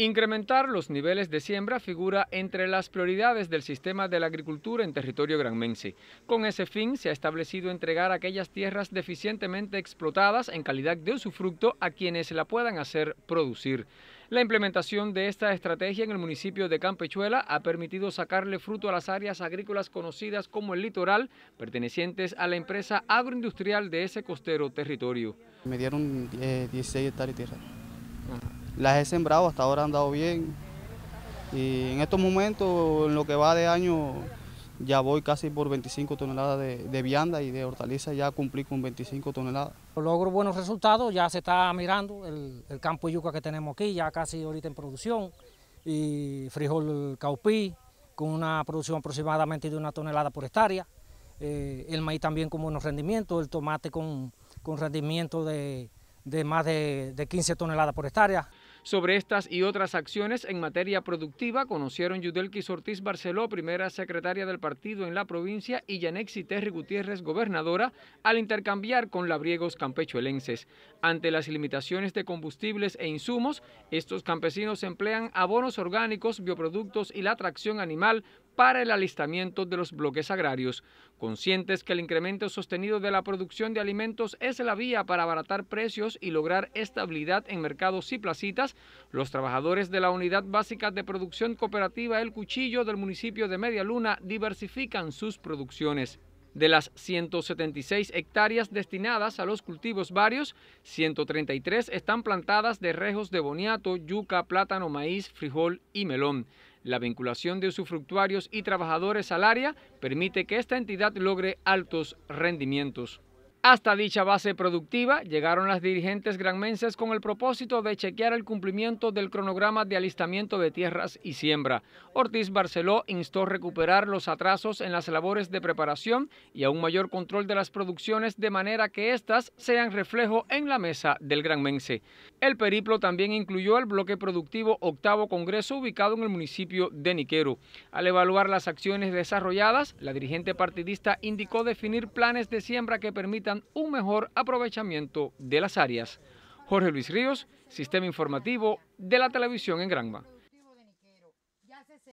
Incrementar los niveles de siembra figura entre las prioridades del sistema de la agricultura en territorio granmense. Con ese fin se ha establecido entregar aquellas tierras deficientemente explotadas en calidad de usufructo a quienes la puedan hacer producir. La implementación de esta estrategia en el municipio de Campechuela ha permitido sacarle fruto a las áreas agrícolas conocidas como el litoral, pertenecientes a la empresa agroindustrial de ese costero territorio. Me dieron 16 eh, hectáreas de tierra. Las he sembrado, hasta ahora han dado bien. Y en estos momentos, en lo que va de año, ya voy casi por 25 toneladas de, vianda y de hortalizas ya cumplí con 25 toneladas. Logro buenos resultados, ya se está mirando el, campo de yuca que tenemos aquí, ya casi ahorita en producción, y frijol caupí, con una producción aproximadamente de una tonelada por hectárea, eh, el maíz también con buenos rendimientos, el tomate con, con rendimiento de, de más de, de 15 toneladas por hectárea. Sobre estas y otras acciones en materia productiva conocieron Yudelquis Ortiz Barceló, primera secretaria del partido en la provincia, y Yanexi Terry Gutiérrez, gobernadora, al intercambiar con labriegos campechuelenses. Ante las limitaciones de combustibles e insumos, estos campesinos emplean abonos orgánicos, bioproductos y la tracción animal para el alistamiento de los bloques agrarios, conscientes que el incremento sostenido de la producción de alimentos es la vía para abaratar precios y lograr estabilidad en mercados y placitas, los trabajadores de la Unidad Básica de Producción Cooperativa El Cuchillo del municipio de Media Luna diversifican sus producciones. De las 176 hectáreas destinadas a los cultivos varios, 133 están plantadas de rejos de boniato, yuca, plátano, maíz, frijol y melón. La vinculación de usufructuarios y trabajadores al área permite que esta entidad logre altos rendimientos. Hasta dicha base productiva llegaron las dirigentes granmenses con el propósito de chequear el cumplimiento del cronograma de alistamiento de tierras y siembra. Ortiz Barceló instó recuperar los atrasos en las labores de preparación y a un mayor control de las producciones de manera que éstas sean reflejo en la mesa del granmense. El periplo también incluyó el bloque productivo octavo congreso ubicado en el municipio de Niquero. Al evaluar las acciones desarrolladas, la dirigente partidista indicó definir planes de siembra que un mejor aprovechamiento de las áreas. Jorge Luis Ríos, Sistema Informativo de la Televisión en Granma.